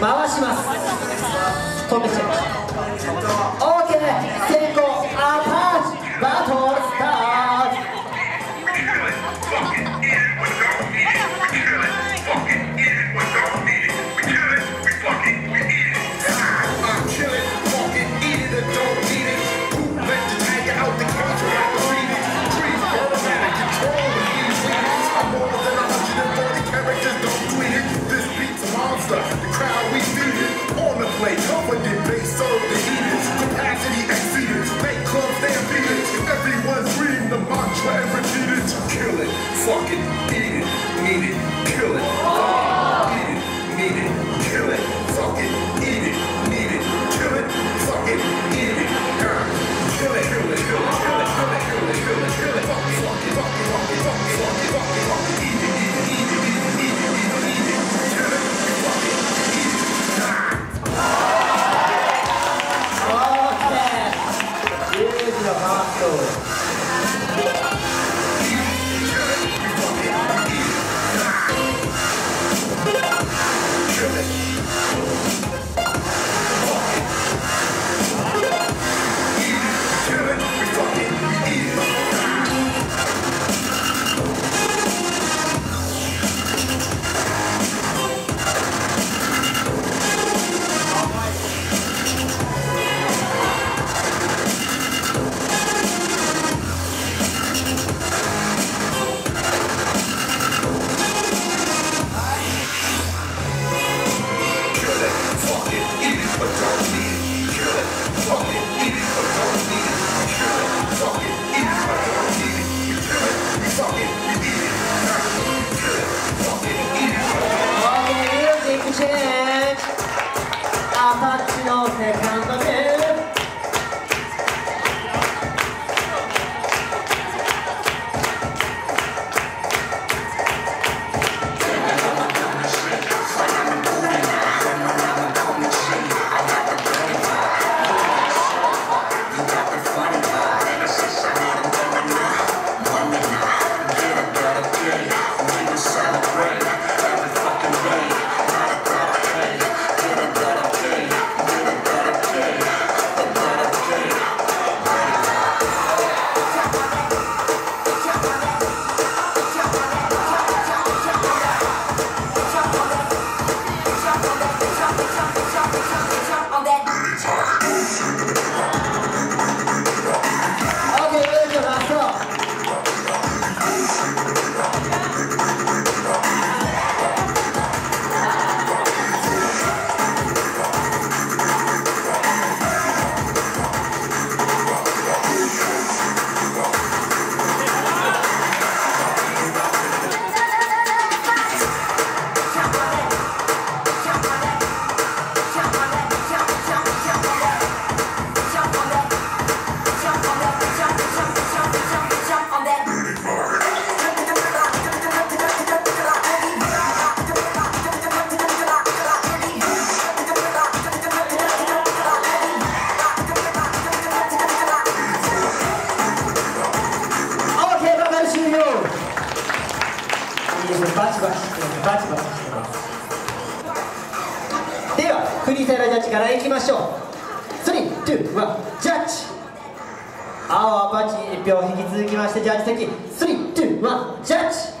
回します。止めて。we still チバチしてます。バチバチしてます。ではフリーサイダージャッジからいきましょう。321ジャッジ。青バチ1票引き続きましてジャッジ席。321ジャッジ。